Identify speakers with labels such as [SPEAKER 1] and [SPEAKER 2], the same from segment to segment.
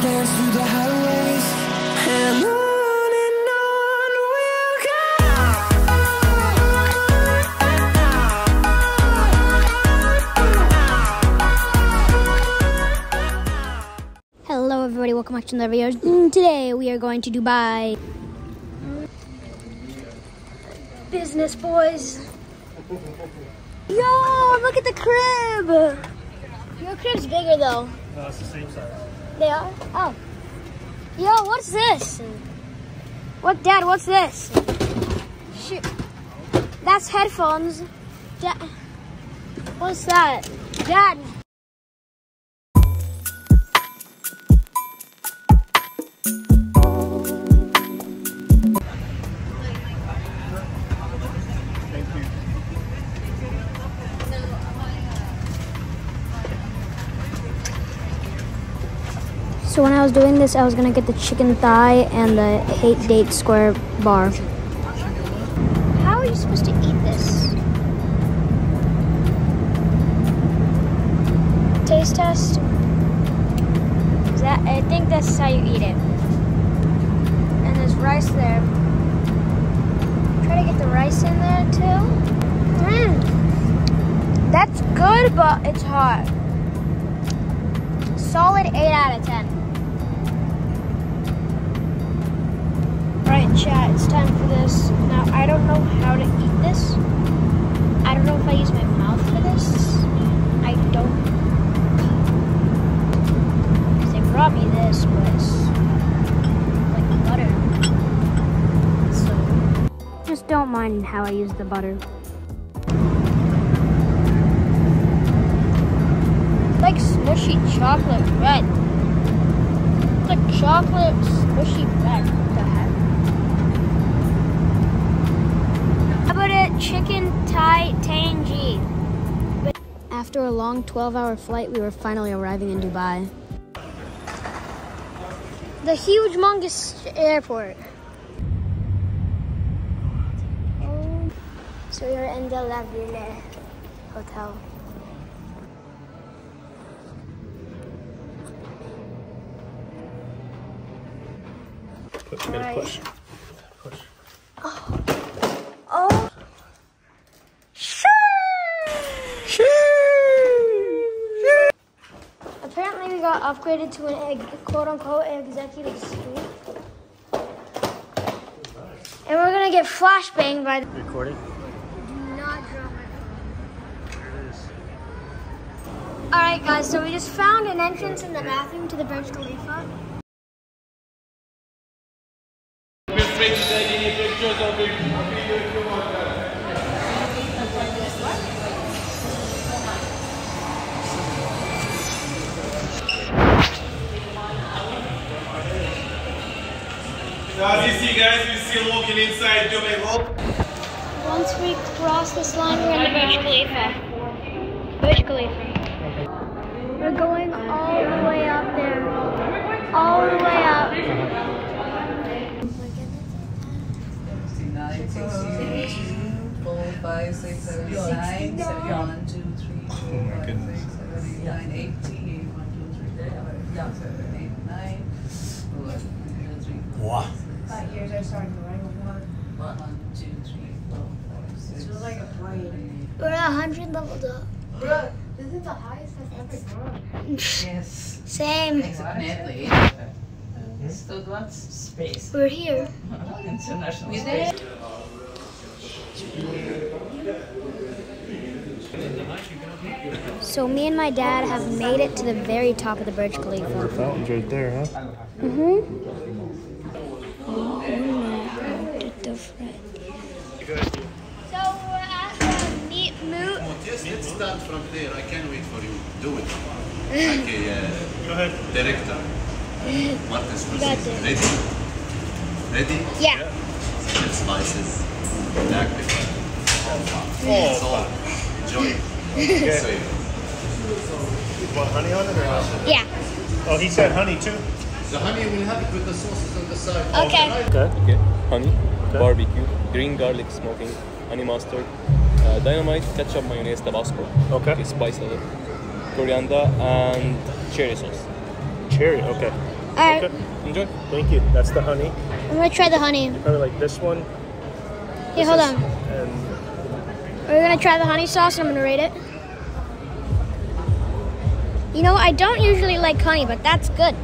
[SPEAKER 1] Let's through the highways and on and on we'll
[SPEAKER 2] Hello, everybody. Welcome back to another video. Mm, Today we are going to Dubai. Business boys. Yo, look at the crib. Your crib's bigger though.
[SPEAKER 3] No, it's the same size.
[SPEAKER 2] They are. Oh. Yo, what's this? What, Dad? What's this? Shit. That's headphones. Dad. What's that? Dad. So when I was doing this, I was gonna get the chicken thigh and the hate date square bar. How are you supposed to eat this? Taste test. Is that? I think that's how you eat it. And there's rice there. Try to get the rice in there too. Mm. That's good, but it's hot. Solid 8 out of 10. Chat, it's time for this. Now, I don't know how to eat this. I don't know if I use my mouth for this. I don't. Because they brought me this, but it's like butter. So, just don't mind how I use the butter. like smushy chocolate bread. It's like chocolate smushy bread. Chicken Thai tangy? After a long 12 hour flight, we were finally arriving in Dubai. The huge, humongous airport. Oh. So we're in the La Ville Hotel.
[SPEAKER 3] Push,
[SPEAKER 2] Right.
[SPEAKER 3] push. Push.
[SPEAKER 2] Oh. Apparently, we got upgraded to an egg, quote unquote executive suite. And we're gonna get flashbanged by the.
[SPEAKER 3] Recording?
[SPEAKER 2] Do not drop my phone.
[SPEAKER 3] There it is.
[SPEAKER 2] Alright, guys, so we just found an entrance in the bathroom to the Burj Khalifa. Once we cross this line, we're in the Burj Khalifa. Burj Khalifa. We're going all the way up there. All the way up.
[SPEAKER 4] Nine, six, two, four, five, six, seven, nine, seven, one, two, three, four, five, six, seven, eight, nine, eighty, eight, one, two, three, four, five, six, seven, eight, nine, one, two, three, four, five I started running with one. One, two, three, four, five, six. It was like a plane.
[SPEAKER 2] We're at 100 levels up.
[SPEAKER 5] Bro, this is the highest I've ever gone.
[SPEAKER 4] Yes.
[SPEAKER 2] Same.
[SPEAKER 4] Exactly. Stood what? Space.
[SPEAKER 2] We're here.
[SPEAKER 4] International space.
[SPEAKER 2] So me and my dad have made it to the very top of the Burj Khalifa.
[SPEAKER 3] Fountain's right there, huh?
[SPEAKER 2] Mm-hmm. So we're at the meat moot.
[SPEAKER 6] Yes, let's start from there. I can't wait for you. Do it. Okay, uh,
[SPEAKER 3] Go ahead.
[SPEAKER 6] director. Martin Scorsese.
[SPEAKER 2] this.
[SPEAKER 6] Ready? Ready?
[SPEAKER 2] Yeah.
[SPEAKER 6] Red spices. Black pepper.
[SPEAKER 3] Oh,
[SPEAKER 6] Salt. Enjoy.
[SPEAKER 3] Okay.
[SPEAKER 6] So,
[SPEAKER 3] You want honey on it or not?
[SPEAKER 2] Yeah.
[SPEAKER 3] Oh, he said honey too.
[SPEAKER 6] the honey will have it with the sauces on the side.
[SPEAKER 2] Okay.
[SPEAKER 3] Okay.
[SPEAKER 7] Okay, honey,
[SPEAKER 3] Okay.
[SPEAKER 7] barbecue, green garlic smoking, honey mustard, uh, dynamite, ketchup, mayonnaise, Tabasco.
[SPEAKER 3] Okay.
[SPEAKER 7] Okay, spice a little. Coriander and cherry sauce.
[SPEAKER 3] Cherry. Okay.
[SPEAKER 2] right,
[SPEAKER 3] Okay.
[SPEAKER 7] Enjoy.
[SPEAKER 3] Thank you. That's the honey.
[SPEAKER 2] I'm gonna try the honey.
[SPEAKER 3] You Probably like this one.
[SPEAKER 2] Here, hold
[SPEAKER 3] This
[SPEAKER 2] on.
[SPEAKER 3] And
[SPEAKER 2] We're gonna try the honey sauce and I'm gonna rate it. You know, I don't usually like honey, but that's good.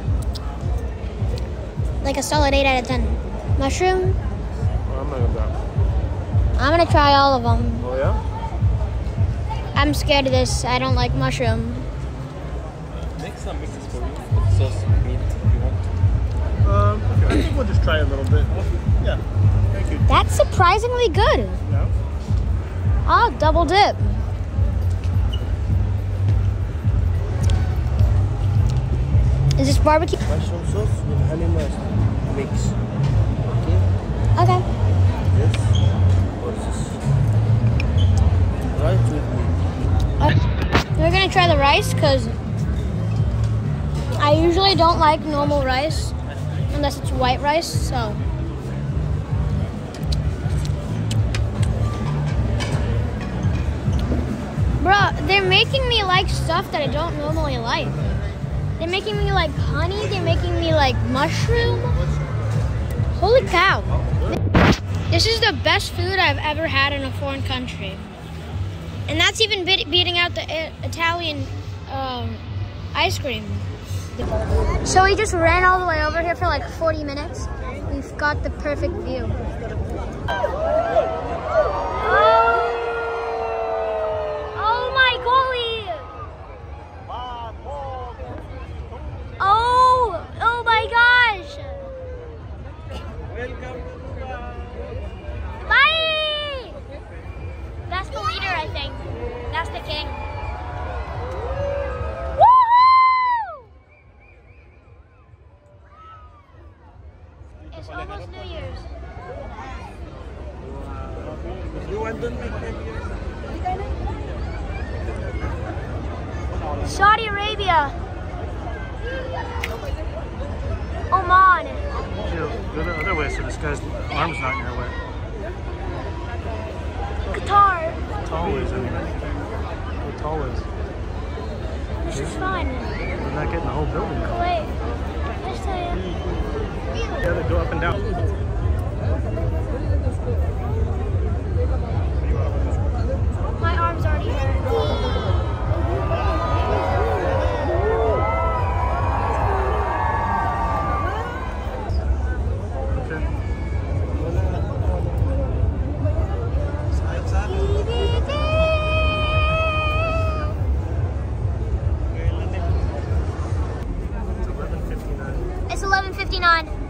[SPEAKER 2] Like a solid 8 out of 10. Mushroom,
[SPEAKER 3] I'm gonna
[SPEAKER 2] try all of them.
[SPEAKER 3] Oh yeah.
[SPEAKER 2] I'm scared of this. I don't like mushroom.
[SPEAKER 7] Make some mixes for you. with Sauce, meat, if you want.
[SPEAKER 3] Um, okay. I think we'll just try a little bit. Yeah. Thank you.
[SPEAKER 2] That's surprisingly good.
[SPEAKER 3] No.
[SPEAKER 2] I'll double dip. Is this barbecue?
[SPEAKER 8] Mushroom sauce with honey mustard mix.
[SPEAKER 2] Okay.
[SPEAKER 8] Yes. Rice with.
[SPEAKER 2] Uh, we're gonna try the rice because I usually don't like normal rice unless it's white rice. So Bruh, they're making me like stuff that I don't normally like. They're making me like honey, they're making me like mushroom. Holy cow. This is the best food I've ever had in a foreign country. And that's even beat, beating out the I- Italian um, ice cream. So we just ran all the way over here for like 40 minutes. We've got the perfect view. Saudi Arabia. Oman.
[SPEAKER 3] Go the other way so this guy's arm's not in your way.
[SPEAKER 2] Qatar.
[SPEAKER 3] Tall is anyway. How tall is?
[SPEAKER 2] This is fun.
[SPEAKER 3] We're not getting the whole building.
[SPEAKER 2] Wait. Let's tell.
[SPEAKER 3] Yeah, they go up and down. 11:59.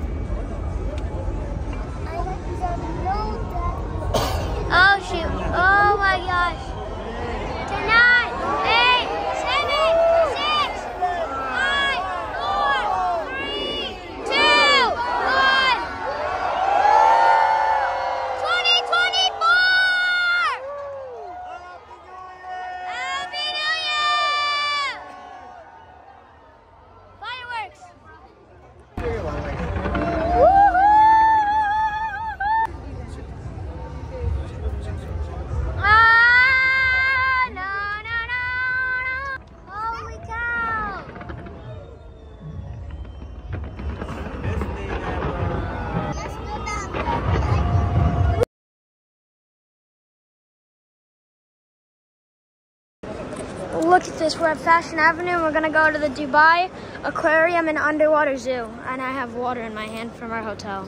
[SPEAKER 2] Look at this, we're at Fashion Avenue we're gonna go to the Dubai Aquarium and Underwater Zoo. And I have water in my hand from our hotel.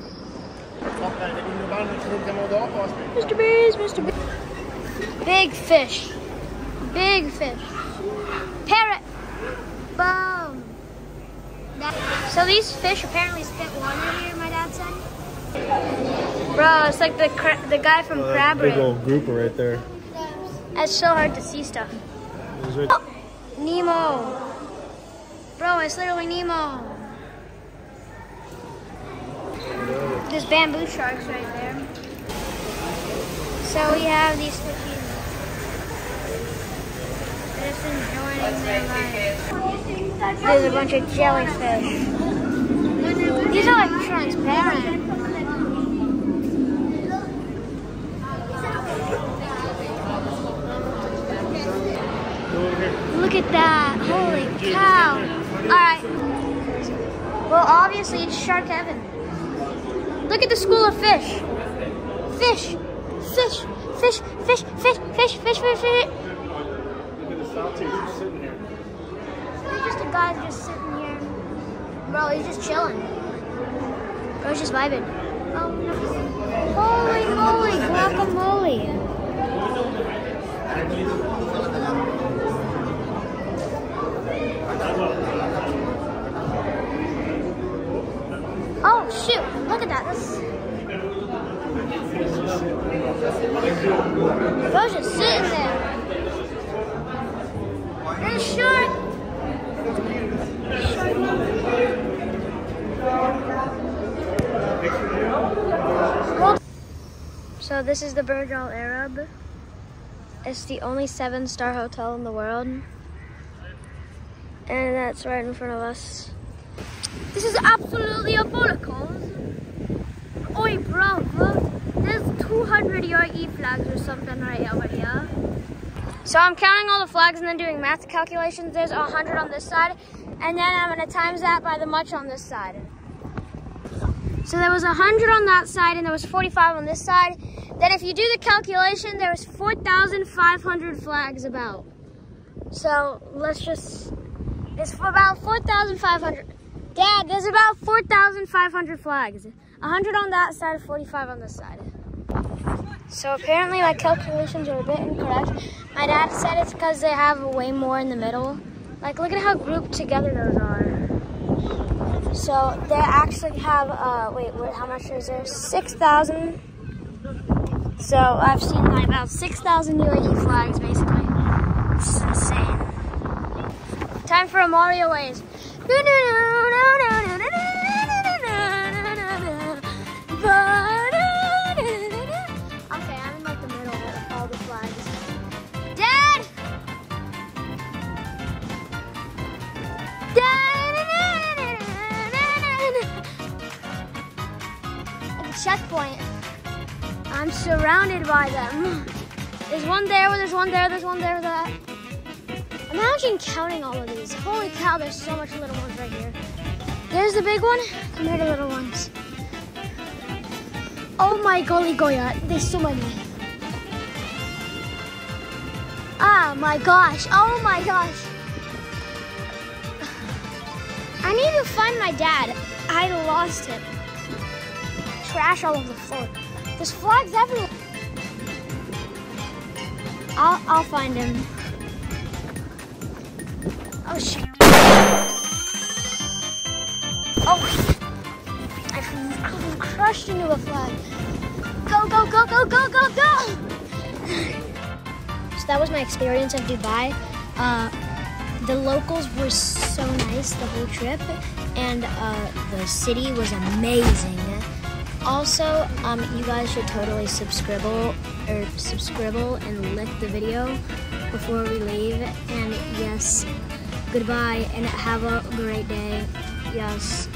[SPEAKER 2] Mr. Bees, Mr. Bees. Big fish. Big fish. Parrot. Boom. That- so these fish apparently spit water here, my dad said. Bro, it's like the cra- the guy from uh, Crab
[SPEAKER 3] Big old grouper right there.
[SPEAKER 2] It's so hard to see stuff.
[SPEAKER 3] Is it-
[SPEAKER 2] Oh, Nemo. Bro, it's literally Nemo. There's bamboo sharks right there. So we have these fishies. They're just enjoying their life. There's a bunch of jellyfish. These are like transparent. Look at that. Holy cow. Alright. Well, obviously it's Shark Heaven. Look at the school of fish. Fish, fish, fish, fish, fish, fish, fish, fish, fish.
[SPEAKER 3] Look at the just sitting here.
[SPEAKER 2] There's just a guy just sitting here. Bro, he's just chilling. Bro's just vibing. Oh, no. Holy moly, guacamole. Oh, shoot. Look at that. That's... Bro's just sitting there. They're short. So this is the Burj Al Arab. It's the only seven-star hotel in the world. And that's right in front of us. This is absolutely a bulletcause. Oi, bro, bro. There's 200 UAE flags or something right over here. So I'm counting all the flags and then doing math calculations. There's 100 on this side, and then I'm gonna times that by the much on this side. So there was 100 on that side and there was 45 on this side. Then if you do the calculation, there was 4,500 flags about. So let's just, it's about 4,500. Dad, there's about 4,500 flags. 100 on that side, 45 on this side. So apparently my calculations are a bit incorrect. My dad said it's because they have way more in the middle. Like look at how grouped together those are. So they actually have, uh, wait, wait, how much is there? 6,000. So I've seen like about 6,000 UAE flags basically. Is insane. Time for a Mario Waves. Okay, I'm in like the middle of all the flags. Dad! The checkpoint, I'm surrounded by them. There's one there, there's one there, there's one there. Imagine counting all of these. Holy cow, there's so much little ones right here. There's the big one. Come here, the little ones. Oh my golly goya, there's so many. Ah my gosh, oh my gosh. I need to find my dad. I lost him. Trash all over the floor. There's flags everywhere. I'll, I'll find him. Oh shit. Oh, I've crushed into a flag. Go, go, go, go, go, go, go! So that was my experience of Dubai. Uh, the locals were so nice the whole trip, and uh, the city was amazing. Also, um, you guys should totally subscribe or subscribe and like the video before we leave. And yes, goodbye and have a great day. Yes.